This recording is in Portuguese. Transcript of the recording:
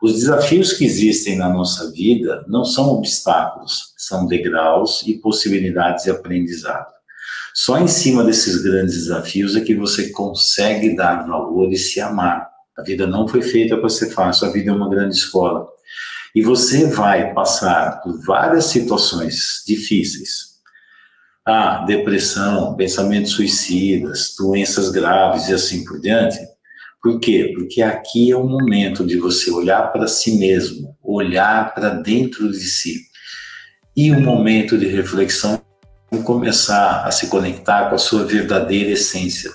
Os desafios que existem na nossa vida não são obstáculos, são degraus e possibilidades de aprendizado. Só em cima desses grandes desafios é que você consegue dar valor e se amar. A vida não foi feita para ser fácil, a vida é uma grande escola. E você vai passar por várias situações difíceis. Ah, depressão, pensamentos suicidas, doenças graves e assim por diante. Por quê? Porque aqui é o momento de você olhar para si mesmo, olhar para dentro de si. E o momento de reflexão e começar a se conectar com a sua verdadeira essência.